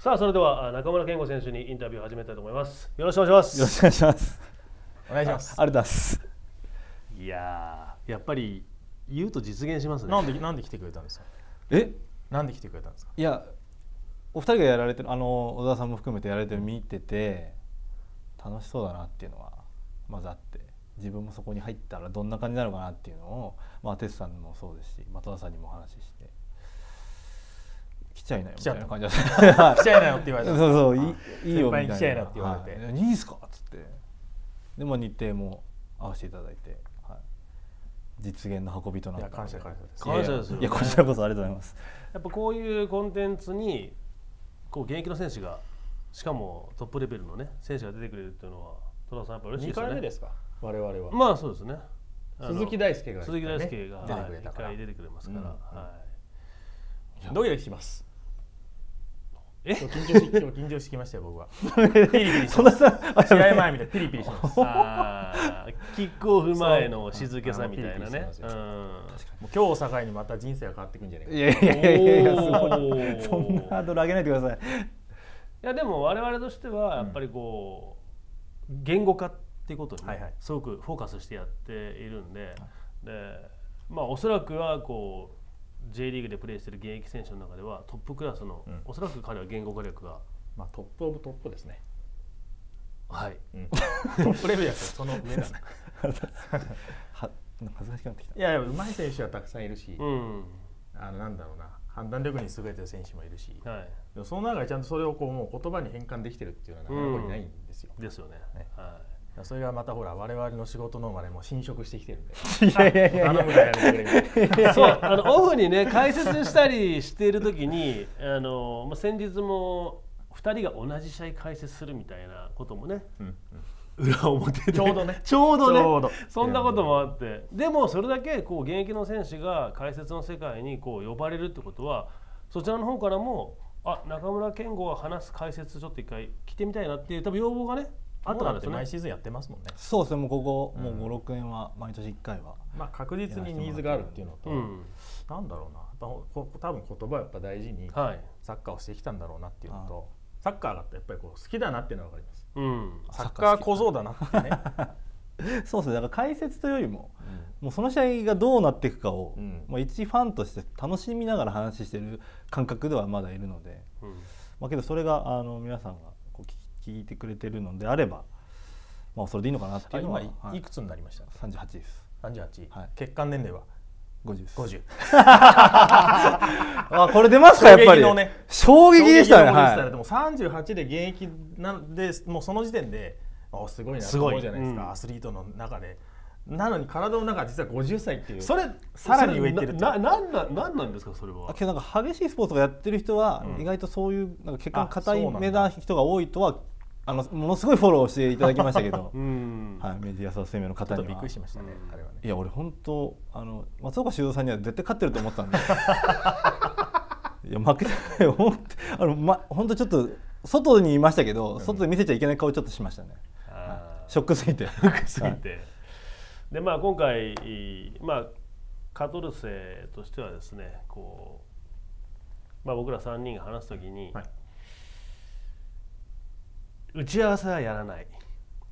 さあそれでは中村健吾選手にインタビューを始めたいと思います。よろしくお願いします。よろしくお願いします。お願いします。ありがとうございます。いやーやっぱり言うと実現しますね。なんでなんで来てくれたんですか？え？なんで来てくれたんですか？いやお二人がやられてるあの小田さんも含めてやられてる見てて楽しそうだなっていうのはまずあって自分もそこに入ったらどんな感じなのかなっていうのをまあ哲さんもそうですし的田さんにもお話しして来ちゃいなよみたいな。感じだった。来ちゃいなよって言われた。そうそういいいいよみたいな。先輩に来ちゃいなって言われて。はい、いいっすかっつって。でも日程も合わせていただいて、はい、実現の運びとなった感謝感謝です。感謝ですよ。ねいやこちらこそありがとうございます。やっぱこういうコンテンツにこう現役の選手がしかもトップレベルのね選手が出てくれるっていうのは戸田さんやっぱ嬉しい二ですよね。回目ですか？我々は、まあそうですね。鈴木大輔が鈴木大輔が、出てくれたから。はい。一回出てくれますから、うん。はドキドキしますえ？今日緊張し今日緊張してきましたよ僕は。ピリピリしてます。試合前みたいにピリピリしてます。い、あーキックオフ前の静けさみたいなね。そうあのピリピリしてますよ。うん。もう今日を境にまた人生が変わっていくんじゃないかいやいやいやいやいや。すごいそんなハードル上げないでください。いやでも我々としてはやっぱりこう、言語化っていうことにね、はいはい。すごくフォーカスしてやっているんで,、でまあおそらくはこう J リーグでプレーしている現役選手の中ではトップクラスの、うん。おそらく彼は言語化力が。まあトップオブトップですね、はい。うん、トップレベルやったらその上だ。ね恥ずかしくなってきた。いやいや上手い選手はたくさんいるし、うん。あのなんだろうな判断力に優れてる選手もいるし、はい。その中でちゃんとそれをこうもう言葉に変換できてるっていうのはなかなかここにないんですよ、ですよね。ね。はそれがまたほら我々の仕事のまでもう侵食してきてるんで。いやいやいや頼むなやめてくれ。みたいない、そうあのオフにね解説したりしている時にあの、まあ、先日も2人が同じ試合解説するみたいなこともねうん裏表でちょうどね。ちょうどねちょうど。そんなこともあって。でもそれだけこう現役の選手が解説の世界にこう呼ばれるってことはそちらの方からもあ中村健吾が話す解説ちょっと一回聞いてみたいなっていう多分要望がねああとだってったんです毎シーズンやってますもんね、そうですねもうここ、うん。もう56年は毎年1回は。まあ、確実にニーズがあるっていうのと、うん。なんだろうな。やっぱこ多分言葉をやっぱ大事にはい。サッカーをしてきたんだろうなっていうのとサッカーがやっぱりこう好きだなっていうのは分かります。うん。サッカー小僧だなってね、そうですねだから解説というよりももうその試合がどうなっていくかを、うん。まあ、一ファンとして楽しみながら話してる感覚ではまだいるので、うん。まあ、けどそれがあの皆さんが聞聞いてくれてるのであれば、まあ、それでいいのかなっていうのは、あ今い,、はい。い、くつになりました？38です。38、はい。血管年齢は？50です。50 あこれ出ますかやっぱり？衝撃のね。衝撃でしたね。衝撃のことでも38で現役なんでもうその時点であすごいなと思うじゃないですか、うん。アスリートの中で。なのに体の中実は50歳っていうそれさらに上行ってるってなななんななんなんですかそれいは？あけどなんか激しいスポーツがやってる人は、うん。意外とそういうなんか血管あ硬い目な人が多いとはあのものすごいフォローしていただきましたけど、うん。はい、メディアサー生命の方にびっくりしましたね、うん。あれはね。いや俺本当あの松岡修造さんには絶対勝ってると思ったんで。いや負けてないよ。本当あのま本当ちょっと外にいましたけど、外で見せちゃいけない顔ちょっとしましたね、ショックすぎて。すぎて、でまあ今回まあカトルセとしてはですねこう、まあ、僕ら3人が話すときに、はい打ち合わせはやらない。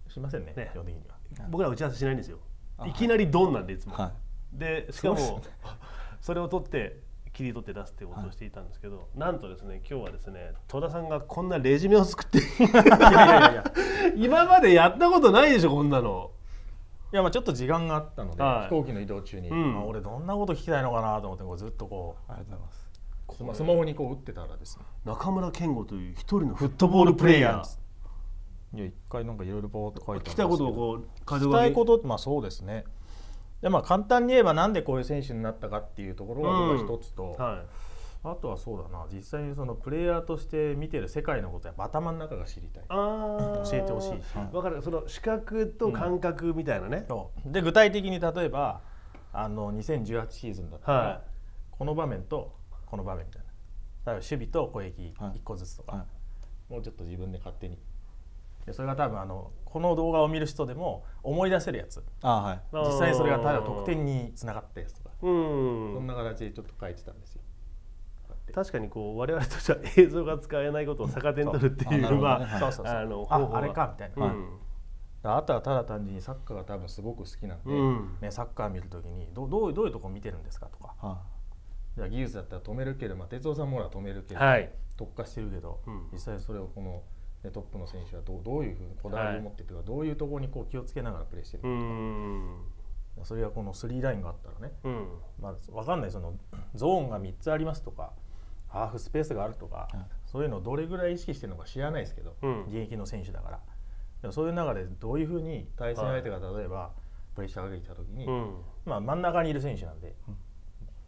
しませんねね。基本的には。僕ら打ち合わせしないんですよ。あいきなりドンなんでいつも、はでしかもそれを取って切り取って出すっていうことをしていたんですけど、なんとですね今日はですね戸田さんがこんなレジュメを作って いやいやいや。今までやったことないでしょこんなの。いやまあちょっと時間があったので、はい。飛行機の移動中に、うん。まあ俺どんなこと聞きたいのかなと思ってこうずっとこありがとうございます。うスマホにこう打ってたらですね。中村健吾という一人のフットボールプレイヤーいや一回なんかいろいろぼーっと書いて聞きたいことをこう聞きたいことまあそうですね。でまあ簡単に言えばなんでこういう選手になったかっていうところが僕は一つと、はあとはそうだな。実際にそのプレイヤーとして見てる世界のことやっぱ頭の中が知りたい。い、あ教えてほしいし。分かる。その視覚と感覚みたいなね、そう。で具体的に例えばあの2018シーズンだった。ら、はい。この場面とこの場面みたいな。例えば守備と攻撃はい。1個ずつとか、はい。もうちょっと自分で勝手にでそれが多分あのこの動画を見る人でも思い出せるやつ。あはい。実際にそれが例えば得点につながったやつとか、うん。そんな形でちょっと書いてたんですよ。確かにこう我々としては映像が使えないことを逆手に取るっていうまあはい。そうそうそう。あのあ方法があれかみたいな、うん。あとはただ単純にサッカーが多分すごく好きなんで、うん。ね、サッカー見るときにどどうどういうとこ見てるんですかとか。はじゃあ技術だったら止めるけど、まあ、哲夫さんもほら止めるけど、はい。特化してるけど、うん。実際それをこの、ね、トップの選手はどうどういうふうにこだわりを持ってというか、どういうところにこう気をつけながらプレーしてるうのか、ん。それがこの3ラインがあったらね、うん。まあ、分かんないそのゾーンが3つありますとかハーフスペースがあるとか、はい。そういうのをどれぐらい意識してるのか知らないですけど、うん。現役の選手だから。でもそういう中でどういうふうに対戦相手が例えばプレッシャーかけてきた時に、うん。まあ、真ん中にいる選手なんで、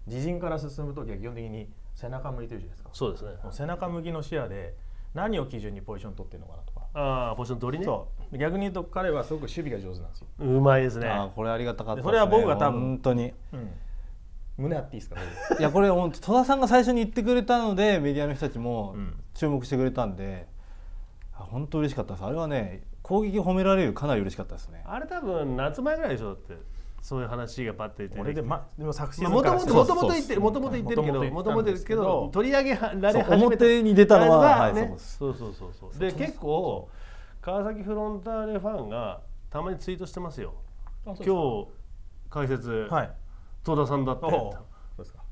自陣から進む時は基本的に背中向いてるじゃないですか。そうですね。背中向きの視野で何を基準にポジション取ってるのかなとか、ああポジション取りね。そう。逆に言うと彼はすごく守備が上手なんですよ、うまいですね。あーこれありがたかったです、ね、それは僕が多分本当に。胸あっていいですかねいやこれ本当戸田さんが最初に言ってくれたのでメディアの人たちもうん。注目してくれたんで、あ本当嬉しかったです。あれはね攻撃褒められるかなり嬉しかったですね。あれ多分夏前ぐらいでしょだってそういう話がパッて出て俺で,、ま、でも昨シーまあズンからもともともともと言ってるもともと言ってるけど。も元ともとですけど取り上げられそう始めた表に出たのははいそうそうそうそうそう。で結構川崎フロンターレファンがたまにツイートしてますよ。今日解説はい。戸田さんだって。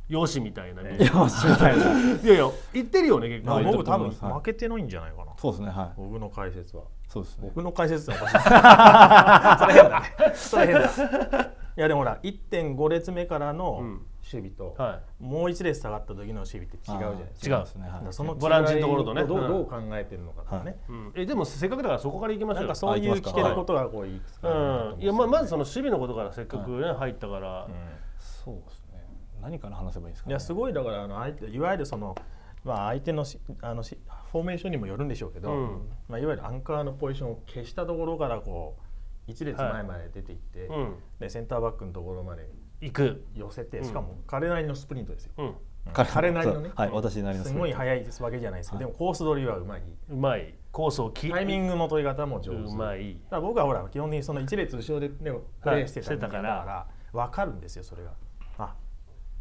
よしみたいな、えいやみたいな。いやいや言ってるよね結構。はい僕多分負けてないんじゃないかな。そうですねはい。僕の解説は。そうですね。僕の解説っておかしい。それ変だね。それ変だ いやでもほら1.5列目からのうん。守備と、はもう一列下がった時の守備って違うじゃないですか。違うですね。はい。その違いボランチのところとね。うんどうどう考えてるのかとかね、い。うん、えでもせっかくだからそこから行きましょうなかそういう聞けることがこういくつかあるなと思う。ん、うん。いやままずその守備のことからせっかくね、入ったから、うん。そうですね。何から話せばいいですか、ね、いやすごいだからあの相手いわゆるそのまあ相手のしあのしフォーメーションにもよるんでしょうけど、うん。まあいわゆるアンカーのポジションを消したところからこう一列前まで出ていって、うん、でセンターバックのところまで行く、寄せてうん。しかも彼なりのスプリントですよ。うん、彼彼なりのね、はい私なりのすごい速いわけじゃないです。けど、でもコース取りはうまい。うまい。コースをきタイミングの取り方も上手。うまい。だから僕はほら基本的にその一列後ろで、ね、プレーしてたから。分かるんですよそれが。あ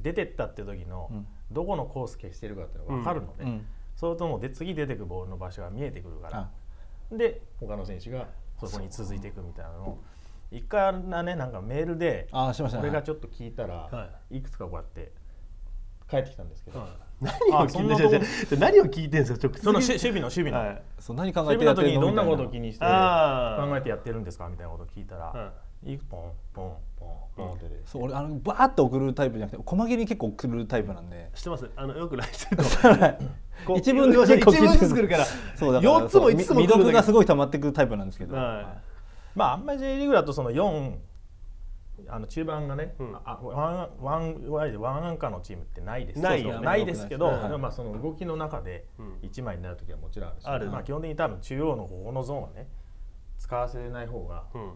出てったって時の、うん。どこのコース消してるかっていうのが分かるので、うん。それともで次出てくボールの場所が見えてくるから、で他の選手がそこに続いていくみたいなの。を一回あんなねなんかメールであしましたね。俺がちょっと聞いたら、、はい。くつかこうやって帰ってきたんですけど、何あを聞いてそんですか？直接。そのし守備の守備の、はい。そう何考えてやってる時にどんなのみたいことを気にして考えてやってるんですか？みたいなことを聞いたら、はい？ポンポンポンポンってで、そう俺あのバーッと送るタイプじゃなくて細切りに結構送るタイプなんで。知ってます？あのよくてると。一文要するに一文結構聞いてずつ来るから。そうだから4つも5つも来る未読がすいごい溜まってくるタイプなんですけど、はまああんまり J リーグだとその4あの中盤がね、うん。あワンワンいわゆるワンアンカーのチームってないです。ないないですけど、はい。まあその動きの中でうん。1枚になる時はもちろんあるし、あるまあ、基本的に多分中央のここのゾーンはね使わせない方がいうん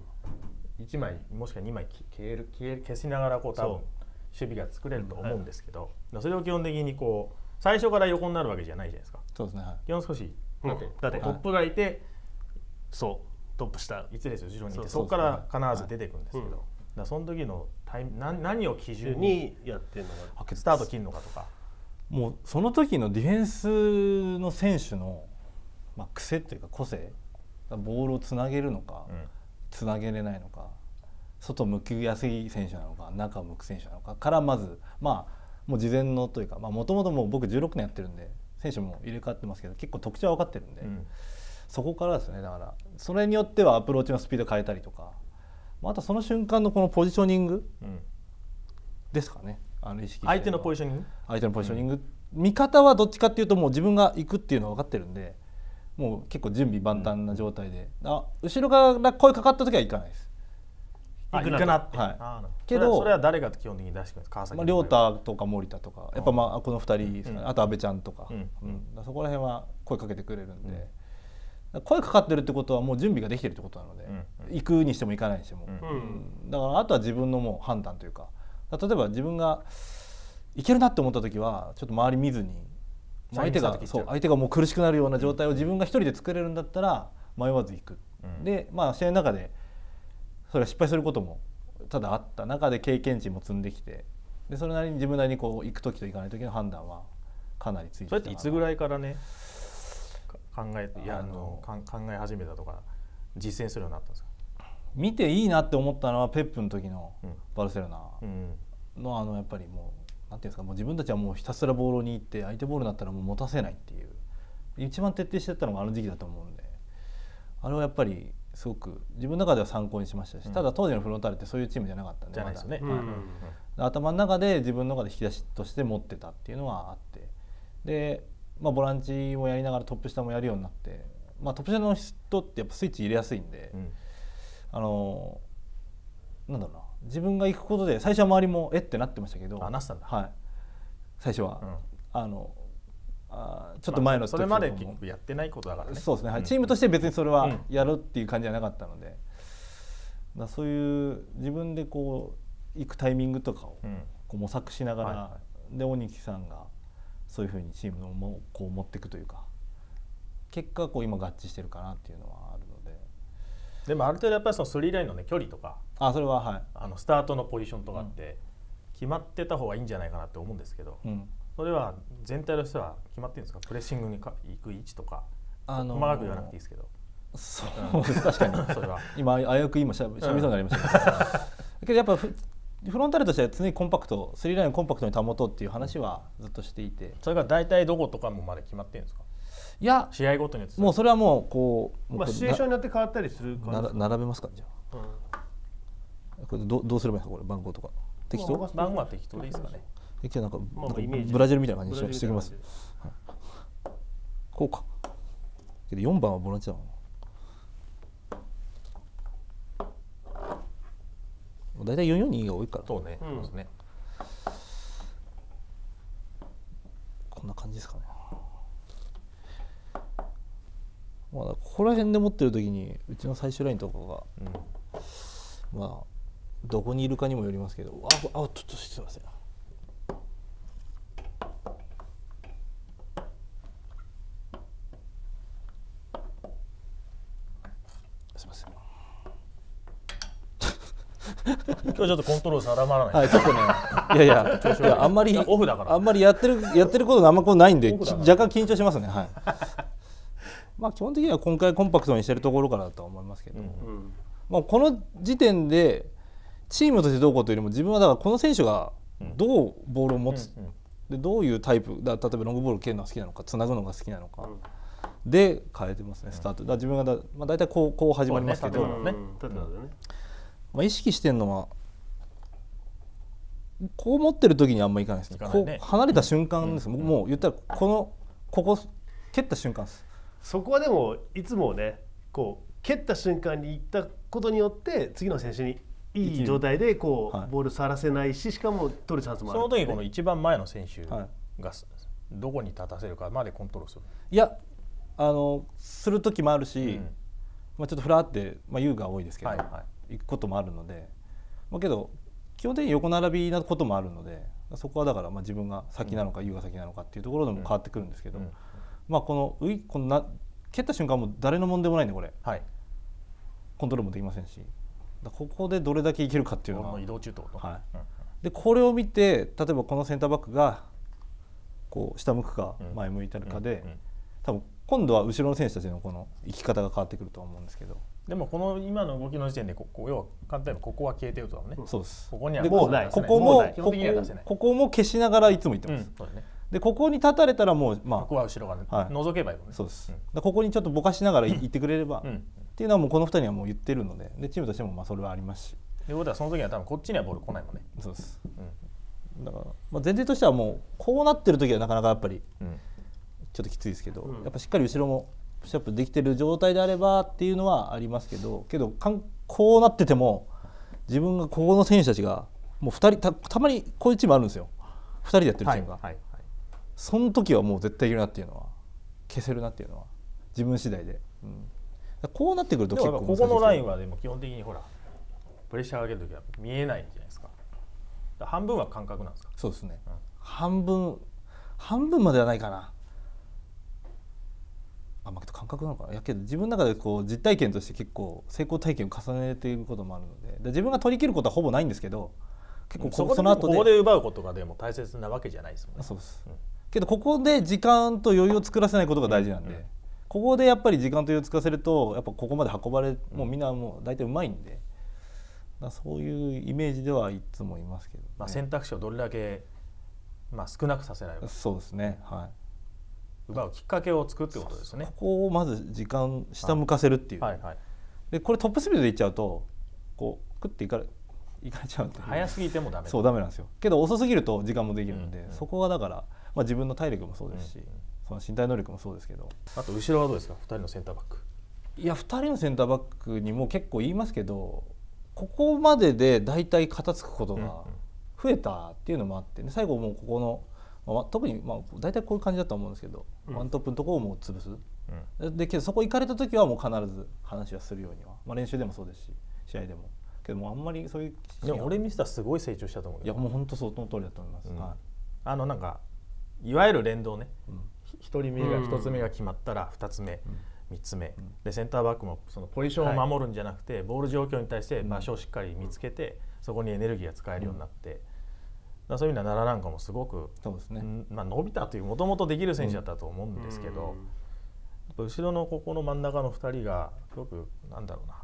1枚もしくは2枚き消える消える消しながらこう多分守備が作れると思うんですけど、それを基本的にこう最初から横になるわけじゃないじゃないですか。そうですねはい。基本少しうん。だってだってトップがいてそうトップ下一列後ろにいてそこから必ず出てくるんですけど、うんだその時のタイミ何何を基準ににやってるのがあスタート切るのかとか、もうその時のディフェンスの選手の、まあ、癖というか個性ボールをつなげるのか、つなげれないのか外向きやすい選手なのか中を向く選手なのかからまずまあもう事前のというかもともともう僕16年やってるんで選手も入れ替わってますけど結構特徴は分かってるんで、うん。そこからですね。だからそれによってはアプローチのスピード変えたりとかまああとその瞬間のこのポジショニングうん。ですかね。あの意識相手のポジジショニング？相手のポジショニング、味方はどっちかっていうともう自分が行くっていうのは分かってるんでもう結構準備万端な状態で、あ後ろから声かかった時は行かないです、あ行くな行くなって、はい。けどそれはそれは誰が基本的に出してくるんですか川崎まあ、の亮太とか森田とかやっぱまあこの2人ですかね、うん。あと阿部ちゃんとか,、うん。そこら辺は声かけてくれるんで、だから声かかってるってことはもう準備ができてるってことなので、うん。行くにしても行かないにしても、うん。うん。だからあとは自分のもう判断というか。例えば自分がいけるなって思った時はちょっと周り見ずに相手がそうう相手がもう苦しくなるような状態を自分が一人で作れるんだったら迷わず行く、うん。でまあ試合の中でそれは失敗することもただあった。中で経験値も積んできてでそれなりに自分なりにこう行く時と行かない時の判断はかなりついてそれっていつぐいらいからねか考えていやあの考え始めたとか実践するようになったんですか、見ていいなって思ったのはペップの時のうん。バルセロナうん。のあのやっぱりもうなんていうんですかもう自分たちはもうひたすらボールに行って相手ボールになったらもう持たせないっていう。一番徹底してたのがあの時期だと思うんで。あれはやっぱりすごく自分の中では参考にしましたし、うん。ただ当時のフロンターレってそういうチームじゃなかったんでじゃないですよね、うんはいうん。頭の中で自分の中で引き出しとして持ってたっていうのはあって。で、まあ、ボランチもやりながらトップ下もやるようになって、まあ、トップ下の人ってやっぱスイッチ入れやすいんで、うん。あのなんだろうな自分が行くことで最初は周りもえってなってましたけどはい、最初は、うん。あのあーちょっと前のまあそれまでやってないことだからね。そうですね、はい。ん。チームとして別にそれはうん。やるっていう感じじゃなかったので、だからそういう自分でこう行くタイミングとかをうん。こう模索しながら、はいはで鬼木さんがそういうふうにチームをもこう持っていくというか結果こう今合致してるかなっていうのはあるのででもある程度やっぱりそのスリーラインのね距離とかあそれははい、あのスタートのポジションとかって決まってた方がいいんじゃないかなって思うんですけど、うん。それは全体としては決まってるんですか？プレッシングにか行く位置とか、あのー細かく言わなくていいですけど。そうです確か。に それは。今危うく今しゃべしゃべりそうになりました。けど、けどやっぱフフロンターレとしては常にコンパクトスリーラインをコンパクトに保とうっていう話はずっとしていて。それが大体どことかもまで決まってるんですか？いや試合ごとにもうそれはもうこうもうまあ、シチュエーションによって変わったりするな感じ。な並べますかじゃうん。あこれどうどうすればいいですかこれ番号とか。適当？まあ番号は適当でいいですかね。適当なんか,、まあなんかイメージ。ブラジルみたいな感じにししておきます。ルみたい。こうか。けど4番はボランチだもん。大体442が多いから。そうね、うんそうですね。こんな感じですかねまあここら辺で持ってる時にうちの最終ラインとかがうん。まあどこにいるかにもよりますけどああちょっとすいません。すいません。今日ちょっとコントロール定まらない、はいちょっとねいやいやい。やあんまりオフだから。あんまりやってるやってることがあんまこうないんで若干緊張しますね。はいまあ基本的には今回コンパクトにしてるところからだとは思いますけど、うんうん。まあ、この時点でチームとしてどうこうというよりも自分はだからこの選手がどうボールを持つ、でどういうタイプだ例えばロングボール蹴るのが好きなのかつなぐのが好きなのか、うんで変えてますねスタート。だ自分がだ、まあ、大体こうこう始まりますけど、ねね。まあ、意識してるのはこう持ってる時にあんまいかないですいかないね。こう離れた瞬間です、うんもう言ったらこのここ蹴った瞬間ですそこはでもいつもねこう蹴った瞬間に行ったことによって次の選手にいい状態でこう、はい。ボール触らせないししかも取るチャンスもある。その時この一番前の選手はいがどこに立たせるかまでコントロールする、いやあのする時もあるし、うん。まあ、ちょっとフラーって、まあ、優が多いですけど、はいは行くこともあるので、まあ、けど基本的に横並びなこともあるのでそこはだからまあ自分が先なのか優が先なのかっていうところでも変わってくるんですけど、うんまあこのウイこのな蹴った瞬間もう誰の問題もないんでこれ。はい。コントロールもできませんし。ここでどれだけいけるかっていうのは。移動中と、はい。うん。でこれを見て例えばこのセンターバックがこう下向くかうん。前向いてるかで、うん。うん。多分今度は後ろの選手たちのこの生き方が変わってくるとは思うんですけど、でもこの今の動きの時点でここ要は簡単にここは消えてるとだもんね、そうです。ここにはでもうないここもここも消しながらいつも言ってうます、うだねでここに立たれたらもうまここは後ろがね、はい。覗けばいいもんね。そうです、ん。だからここにちょっとぼかしながらい ってくれれば、っうん。ていうのはもうこの2人にはもう言ってるのででチームとしてもまあそれはありますし。ということはその時には多分こっちにはボール来ないもんね。そうです。うだから、まあ、前提としてはもうこうなってる時はなかなかやっぱりんうん。ちょっときついですけど、うん。やっぱしっかり後ろもプッシュアップできてる状態であればっていうのはありますけどけどかんこうなってても自分がここの選手たちがもう2人たたまにこういうチームあるんですよ。2人でやってるチームが、はいはいその時はもう絶対いけるなっていうのは消せるなっていうのは自分次第で、うん、こうなってくるとで結構ここのラインははでも基本的にほらプレッシャーをかける時は見えないじゃないですか。半分は感覚なんですか？そうですね、うん。半分半分まではないかな。あまあけど感覚なのかな。いやけど自分の中でこう実体験として結構成功体験を重ねていることもあるので。で自分が取り切ることはほぼないんですけど結構そこでこその後でここで奪うことがでも大切なわけじゃないですもんね。そうです、けどここで時間と余裕を作らせないことが大事なんで、ここでやっぱり時間と余裕を作らせるとやっぱここまで運ばれもうみんなもう大体うまいんでそういうイメージではいつもいますけど、ねまあ、選択肢をどれだけ、まあ、少なくさせられるか。そうですねはい。奪うきっかけを作ってことですね。こ。こをまず時間下向かせるっていう、はいはい、でこれトップスピードでいっちゃうとこうクッていかれいかれちゃう早すぎてもダメ。だそうダメなんですよ。けど遅すぎると時間もできるんで、うんうんそこはだから、まあ、自分の体力もそうですし、うん。うんその身体能力もそうですけど。あと後ろはどうですか？2人のセンターバック。いや2人のセンターバックにも結構言いますけどここまでで大体片付くことが増えたっていうのもあって、ね、最後もうここの、まあ、特にまあ大体こういう感じだと思うんですけど、うん。ワントップのところをもう潰す。うん。でけどそこ行かれた時はもう必ず話はするようには、まあ、練習でもそうですし試合でも。けどもうあんまりそういうでも俺見てたらすごい成長したと思ういやもう本当その通りだと思います、うん。はあのなんかいわゆる連動ね。い、うん。1人目が1つ目が決まったら2つ目、3つ目。でセンターバックもそのポジションを守るんじゃなくて、ボール状況に対して場所をしっかり見つけて、そこにエネルギーが使えるようになって、だそういう意味では奈良なんかもすごく、そうですね、うんまあ、伸びたというもともとできる選手だったと思うんですけど、やっぱ後ろのここの真ん中の2人がすごくなんだろうな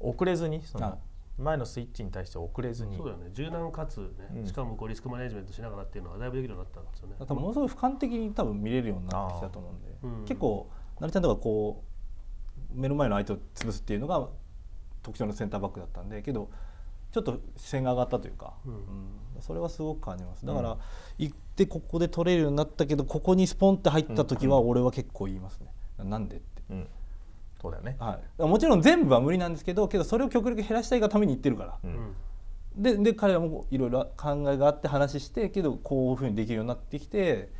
遅れずにそあの前のスイッチに対して遅れずに。そうだよね。柔軟かつね、うん。しかもこうリスクマネジメントしながらっていうのはだいぶできるようになったんですよね。多分ものすごい俯瞰的に多分見れるようになってきたと思うんで、うん。結構なるちゃんとかこう目の前の相手を潰すっていうのが特徴のセンターバックだったんでけどちょっと視線が上がったというか、うん。うん。それはすごく感じます。だから、うん。行ってここで取れるようになったけどここにスポンって入った時は俺は結構言いますね、なんでって。うん、そうだよね、はい、もちろん全部は無理なんですけどけどそれを極力減らしたいがために言ってるから、うん。うんでで彼らもいろいろ考えがあって話してけどこういうふうにできるようになってきて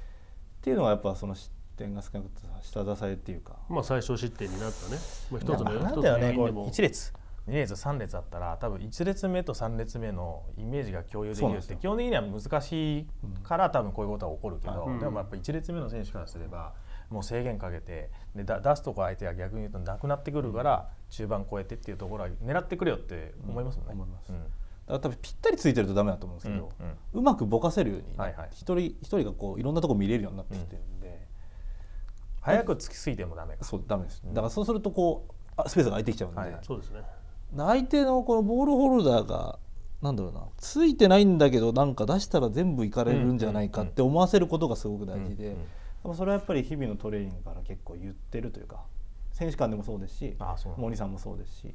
っていうのはやっぱその失点が少なくて下支えっていうか。まあ最小失点になったね。まあ、一つのなんだよねこう要因でも1列。2列3列あったら多分1列目と3列目のイメージが共有できるって基本的には難しいから多分こういうことは起こるけど、うんでもやっぱ1列目の選手からすればもう制限かけてでだ出すとこ相手が逆に言うとなくなってくるから中盤超えてっていうところは狙ってくれよって思いますもんね。うん。思います。うん。だから多分ぴったりついてるとダメだと思うんですけど、うんうん。うまくぼかせるように、はいはい。一人一人がこういろんなとこ見れるようになってきてるんで、早く突きすぎてもダメか。そうダメです。だからそうするとこうあスペースが空いてきちゃうんで、はいはい。そうですね。相手のこのボールホルダーがなんだろうなついてないんだけどなんか出したら全部いかれるんじゃないかって思わせることがすごく大事で、うんうんでもそれはやっぱり日々のトレーニングから結構言ってるというか選手間でもそうですし森さんもそうですし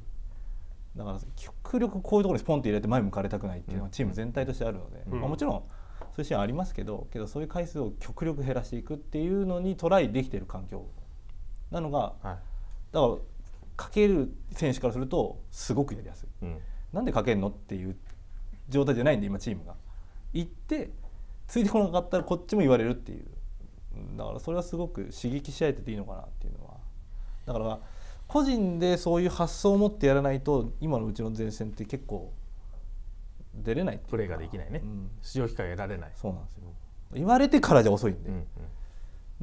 だから極力こういうところにスポンって入れて前向かれたくないっていうのはチーム全体としてあるので、うん。まあ、もちろんそういうシーンはありますけどけどそういう回数を極力減らしていくっていうのにトライできてる環境なのがはい。だからかける選手からするとすごくやりやすい。うん。なんでかけんのっていう状態じゃないんで今チームが。行ってついてこなかったらこっちも言われるっていう。うんだからそれはすごく刺激し合えてていいのかなっていうのは。だから個人でそういう発想を持ってやらないと今のうちの前線って結構出れないプレーができないね、うん。出場機会が得られない。そうなんですよ。言われてからじゃ遅いんで、うんうん。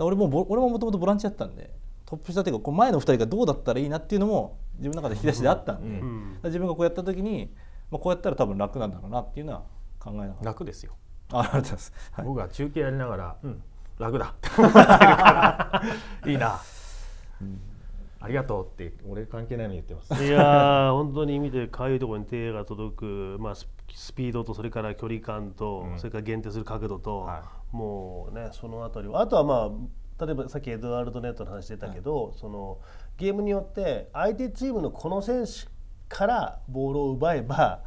俺もボ俺ももともとボランチやったんで。トップ下っていうかこう前の2人がどうだったらいいなっていうのも自分の中で引き出しであったんで、うんうん。自分がこうやった時に、まあ、こうやったら多分楽なんだろうなっていうのは考えながら楽ですよ。あありがとうございます、はい。僕は中継やりながら、うん、楽だ。っ て思ってるから。いいな、ありがとうって。俺関係ないのに言ってます。いやー 本当に見てかゆいところに手が届く、まあ、ススピードとそれから距離感と、うん。それから限定する角度と、はもうねそのあたりは。あとはまあ例えばさっきエドワルド・ネットの話出たけど、そのゲームによって相手チームのこの選手からボールを奪えば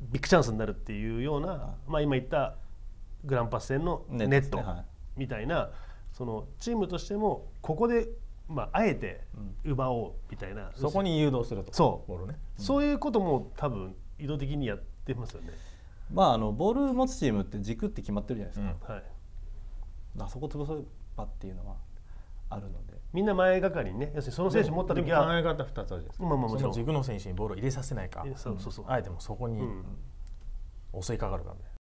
ビッグチャンスになるっていうような、まあ、今言ったグランパス戦のネネッットね。はいみたいなそのチームとしてもここで、まあ、あえて奪おうみたいな、そこに誘導すると。そう。ボールね。そういうことも多分意図的にやってますよね。まああのボール持つチームって軸って決まってるじゃないですか,、うん。はい、だからそこ潰せばっていうのはあるので。みんな前がかりにね要するにその選手持った時でも考はえ方2つあるじゃないですか、まあまあもちろん。その軸の選手にボールを入れさせないか。えそうそうそう、あえてもそこにうん。襲いかかるかみたい